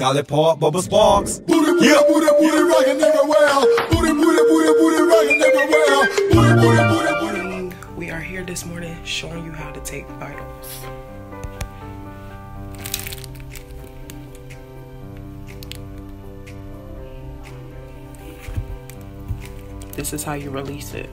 Golly Park, Bubba Sparks. Booty, booty, Yeah. booty, booty, rockin' everywhere. Booty, booty, booty, booty, rockin' everywhere. Booty, booty, booty, booty. We are here this morning showing you how to take vitals. This is how you release it.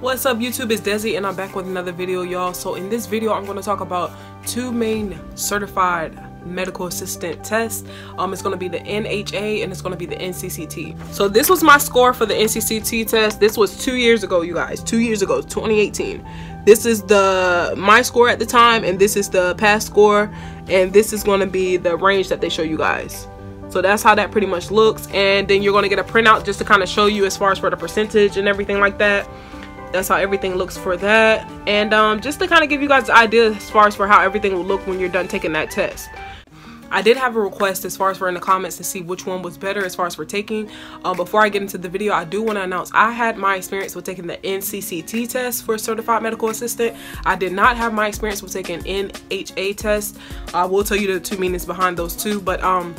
What's up YouTube, it's Desi and I'm back with another video y'all. So in this video I'm going to talk about two main certified medical assistant tests. Um, it's going to be the NHA and it's going to be the NCCT. So this was my score for the NCCT test. This was two years ago you guys, two years ago, 2018. This is the my score at the time and this is the past score and this is going to be the range that they show you guys. So that's how that pretty much looks. And then you're going to get a printout just to kind of show you as far as for the percentage and everything like that. That's how everything looks for that. And um, just to kind of give you guys an idea as far as for how everything will look when you're done taking that test. I did have a request as far as for in the comments to see which one was better as far as for taking. Um, before I get into the video, I do want to announce I had my experience with taking the NCCT test for Certified Medical Assistant. I did not have my experience with taking NHA test. I will tell you the two meanings behind those two, but um,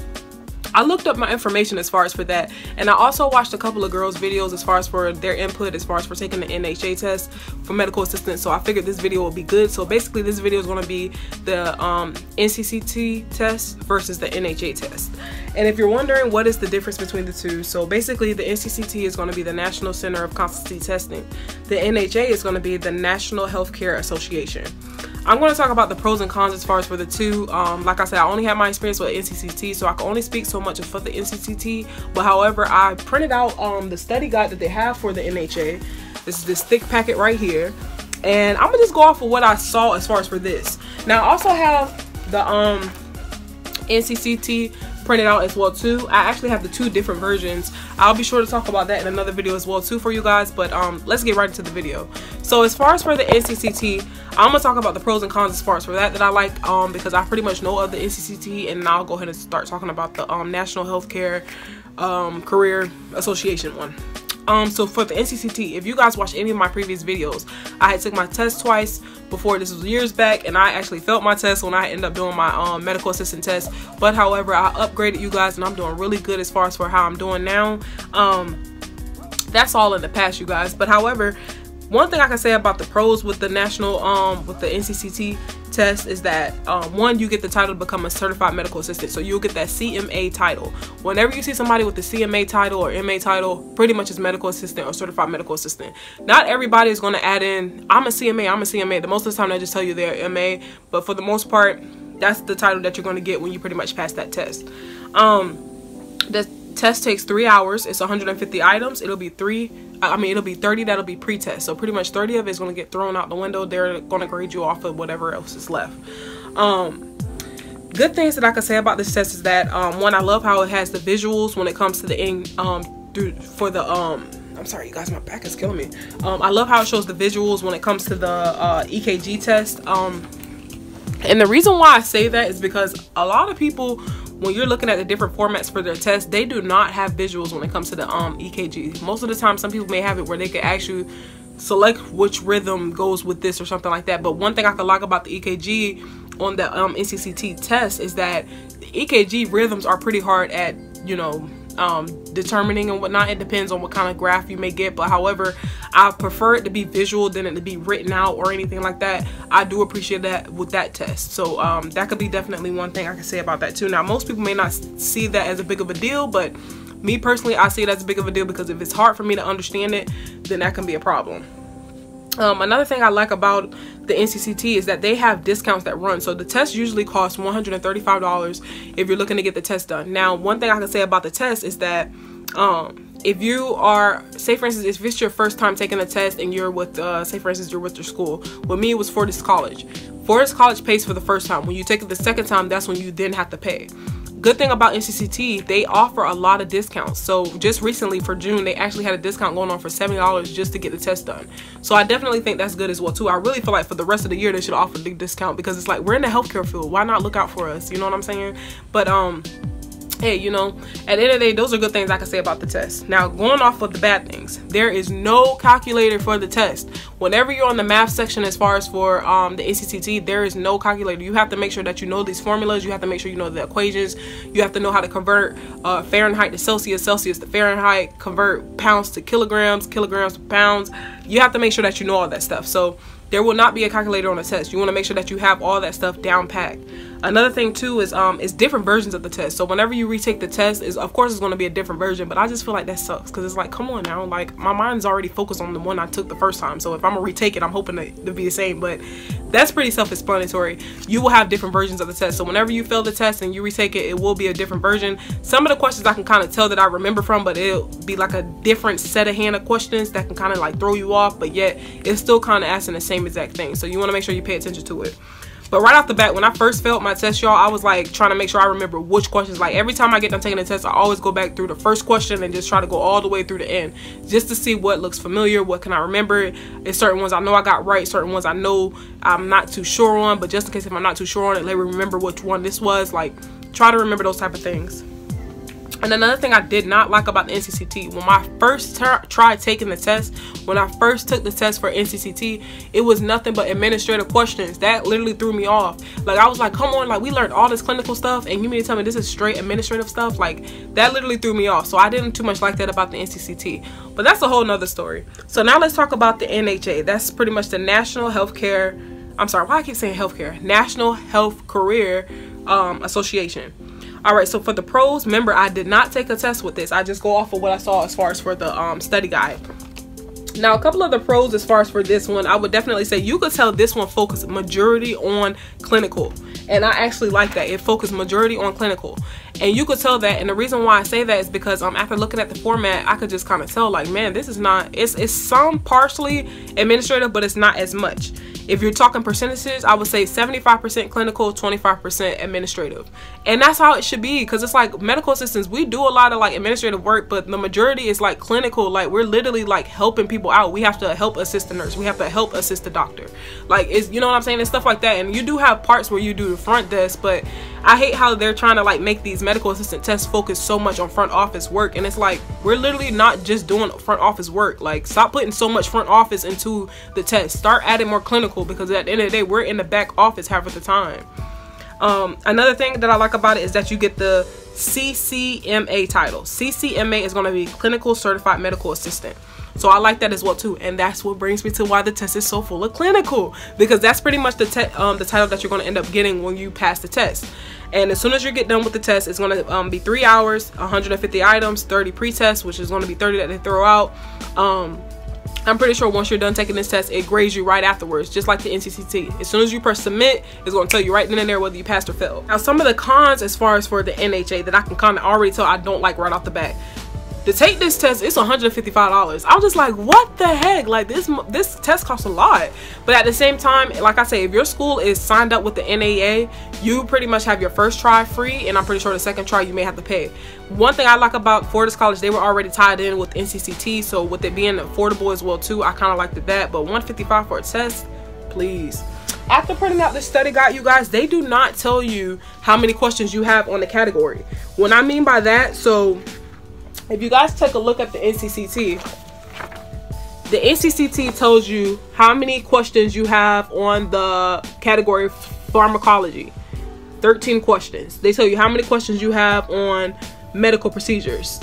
I looked up my information as far as for that and I also watched a couple of girls videos as far as for their input as far as for taking the NHA test for medical assistants so I figured this video would be good. So basically this video is going to be the um, NCCT test versus the NHA test. And if you're wondering what is the difference between the two so basically the NCCT is going to be the National Center of Competency Testing. The NHA is going to be the National Healthcare Association I'm going to talk about the pros and cons as far as for the two. Um, like I said, I only have my experience with NCCT, so I can only speak so much for the NCCT. But however, I printed out um, the study guide that they have for the NHA. This is this thick packet right here. And I'm going to just go off of what I saw as far as for this. Now, I also have the um, NCCT printed out as well too. I actually have the two different versions. I'll be sure to talk about that in another video as well too for you guys, but um, let's get right into the video. So as far as for the NCCT, I'm gonna talk about the pros and cons as far as for that that I like um, because I pretty much know of the NCCT and I'll go ahead and start talking about the um, National Healthcare um, Career Association one. Um, so for the NCCT, if you guys watch any of my previous videos, I had took my test twice before. This was years back, and I actually failed my test when I ended up doing my um, medical assistant test. But however, I upgraded you guys, and I'm doing really good as far as for how I'm doing now. Um, that's all in the past, you guys. But however, one thing I can say about the pros with the national um with the NCCT test is that um, one you get the title to become a certified medical assistant. So you'll get that CMA title. Whenever you see somebody with the CMA title or MA title pretty much is medical assistant or certified medical assistant. Not everybody is going to add in I'm a CMA I'm a CMA the most of the time they just tell you they're MA but for the most part that's the title that you're going to get when you pretty much pass that test. Um the test takes three hours it's 150 items it'll be three I mean, it'll be 30 that'll be pre-test. So pretty much 30 of it is going to get thrown out the window. They're going to grade you off of whatever else is left. Um, good things that I can say about this test is that um, one, I love how it has the visuals when it comes to the in um through for the um. I'm sorry, you guys, my back is killing me. Um, I love how it shows the visuals when it comes to the uh, EKG test. Um, and the reason why I say that is because a lot of people when you're looking at the different formats for their tests, they do not have visuals when it comes to the um, EKG. Most of the time, some people may have it where they can actually select which rhythm goes with this or something like that. But one thing I can like about the EKG on the um, NCCT test is that the EKG rhythms are pretty hard at, you know, um, determining and whatnot. It depends on what kind of graph you may get. But however, I prefer it to be visual than it to be written out or anything like that. I do appreciate that with that test. So um, that could be definitely one thing I can say about that too. Now, most people may not see that as a big of a deal, but me personally, I see it as a big of a deal because if it's hard for me to understand it, then that can be a problem. Um, another thing I like about the NCCT is that they have discounts that run. So the test usually costs $135 if you're looking to get the test done. Now, one thing I can say about the test is that um, if you are, say for instance, if it's your first time taking the test and you're with, uh, say for instance, you're with your school. With me, it was Fortis College. Fortis College pays for the first time. When you take it the second time, that's when you then have to pay good thing about NCCT, they offer a lot of discounts. So just recently for June, they actually had a discount going on for $70 just to get the test done. So I definitely think that's good as well too. I really feel like for the rest of the year, they should offer the discount because it's like, we're in the healthcare field. Why not look out for us? You know what I'm saying? But, um, hey, you know, at the end of the day, those are good things I can say about the test. Now, going off of the bad things, there is no calculator for the test. Whenever you're on the math section, as far as for um, the NCCT, there is no calculator. You have to make sure that you know these formulas. You have to make sure you know the equations. You have to know how to convert uh, Fahrenheit to Celsius, Celsius to Fahrenheit, convert pounds to kilograms, kilograms to pounds. You have to make sure that you know all that stuff. So there will not be a calculator on the test. You want to make sure that you have all that stuff down packed. Another thing too is um is different versions of the test. So whenever you retake the test, is of course it's going to be a different version, but I just feel like that sucks because it's like, come on now, like my mind's already focused on the one I took the first time. So if I'm gonna retake it, I'm hoping to, to be the same. But that's pretty self-explanatory. You will have different versions of the test. So whenever you fail the test and you retake it, it will be a different version. Some of the questions I can kind of tell that I remember from, but it'll be like a different set of hand of questions that can kind of like throw you off, but yet it's still kind of asking the same exact thing. So you want to make sure you pay attention to it. But right off the bat, when I first failed my test, y'all, I was like trying to make sure I remember which questions. Like every time I get done taking a test, I always go back through the first question and just try to go all the way through the end just to see what looks familiar, what can I remember. It's certain ones I know I got right, certain ones I know I'm not too sure on, but just in case if I'm not too sure on it, let me remember which one this was. Like try to remember those type of things. And another thing I did not like about the NCCT, when I first tried taking the test, when I first took the test for NCCT, it was nothing but administrative questions. That literally threw me off. Like I was like, come on, like we learned all this clinical stuff and you mean to tell me this is straight administrative stuff? Like that literally threw me off. So I didn't too much like that about the NCCT. But that's a whole nother story. So now let's talk about the NHA. That's pretty much the National Healthcare, I'm sorry, why I keep saying healthcare? National Health Career um, Association. All right, so for the pros, remember I did not take a test with this. I just go off of what I saw as far as for the um, study guide. Now, a couple of the pros as far as for this one, I would definitely say you could tell this one focused majority on clinical. And I actually like that. It focused majority on clinical. And you could tell that. And the reason why I say that is because um, after looking at the format, I could just kind of tell like, man, this is not, it's, it's some partially administrative, but it's not as much. If you're talking percentages, I would say 75% clinical, 25% administrative. And that's how it should be because it's like medical assistants, we do a lot of like administrative work, but the majority is like clinical. Like we're literally like helping people out. We have to help assist the nurse. We have to help assist the doctor. Like it's you know what I'm saying? And stuff like that. And you do have parts where you do the front desk, but I hate how they're trying to like make these medical assistant tests focus so much on front office work. And it's like we're literally not just doing front office work. Like stop putting so much front office into the test. Start adding more clinical because at the end of the day, we're in the back office half of the time. Um, another thing that I like about it is that you get the CCMA title. CCMA is going to be Clinical Certified Medical Assistant. So I like that as well too, and that's what brings me to why the test is so full of clinical because that's pretty much the um, the title that you're going to end up getting when you pass the test. And as soon as you get done with the test, it's going to um, be three hours, 150 items, 30 pre-tests, which is going to be 30 that they throw out. Um, I'm pretty sure once you're done taking this test, it grades you right afterwards, just like the NCCT. As soon as you press submit, it's to tell you right then and there whether you passed or failed. Now, some of the cons as far as for the NHA that I can kind of already tell I don't like right off the bat to take this test it's $155 i was just like what the heck? Like this this test costs a lot. But at the same time like i say if your school is signed up with the NHA you pretty much have your first try free and i'm pretty sure the second try you may have to pay. One thing i like about fortis college they were already tied in with ncct so with it being affordable as well too i kind of liked that. But 155 for a test please. After printing out the study guide you guys they do not tell you how many questions you have on the category. What i mean by that so if you guys take a look at the NCCT, the NCCT tells you how many questions you have on the category pharmacology. 13 questions. They tell you how many questions you have on medical procedures.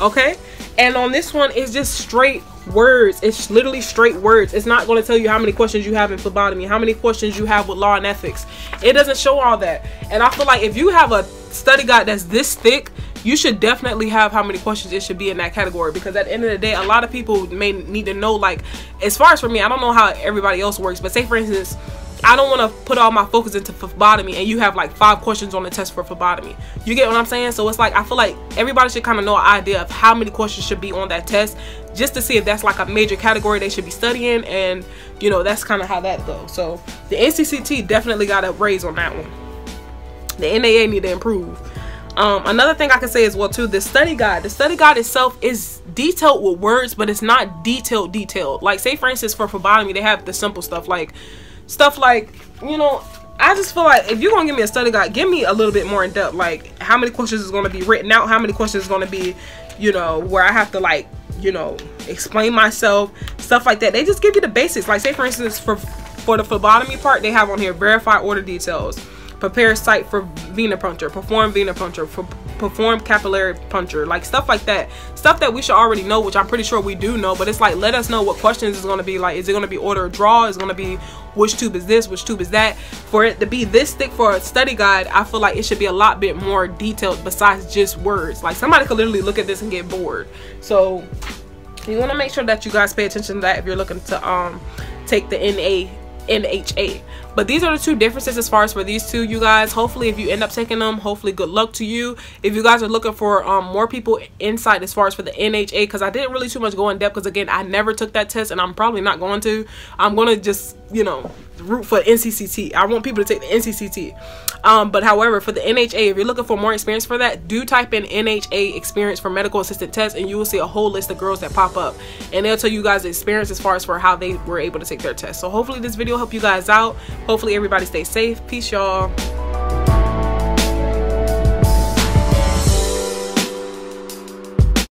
Okay? And on this one, it's just straight words. It's literally straight words. It's not going to tell you how many questions you have in phlebotomy, how many questions you have with law and ethics. It doesn't show all that. And I feel like if you have a study guide that's this thick, you should definitely have how many questions it should be in that category because at the end of the day a lot of people may need to know like as far as for me i don't know how everybody else works but say for instance I don't want to put all my focus into phlebotomy and you have like five questions on the test for phlebotomy. You get what I'm saying? So it's like I feel like everybody should kind of know an idea of how many questions should be on that test just to see if that's like a major category they should be studying and you know that's kind of how that goes. So the NCCT definitely got a raise on that one. The NHA need to improve. Um, another thing I can say as well too, the study guide. The study guide itself is detailed with words, but it's not detailed detailed. Like say for instance for phlebotomy, they have the simple stuff like stuff like, you know, I just feel like if you're gonna give me a study guide, give me a little bit more in depth. Like how many questions is going to be written out how many questions is going to be you know where i have to like you know explain myself stuff like that they just give you the basics like say for instance for for the phlebotomy part they have on here verify order details prepare site for venipuncture perform venipuncture for perform capillary puncture like stuff like that. Stuff that we should already know which i'm pretty sure we do know but it's like let us know what questions is going to be like is it going to be order draw? Is going to be which tube is this? Which tube is that? For it to be this thick for a study guide i feel like it should be a lot bit more detailed besides just words. Like somebody could literally look at this and get bored. So you want to make sure that you guys pay attention to that if you're looking to um take the na NHA. But these are the two differences as far as for these two, you guys. Hopefully, if you end up taking them, hopefully good luck to you. If you guys are looking for um, more people insight as far as for the NHA, because I didn't really too much go in depth, because again, I never took that test, and I'm probably not going to. I'm going to just, you know, root for NCCT. I want people to take the NCCT. Um, but however, for the NHA, if you're looking for more experience for that, do type in NHA experience for medical assistant test and you will see a whole list of girls that pop up. And they'll tell you guys the experience as far as for how they were able to take their test. So hopefully this video helped you guys out. Hopefully everybody stays safe. Peace, y'all.